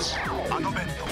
アドベント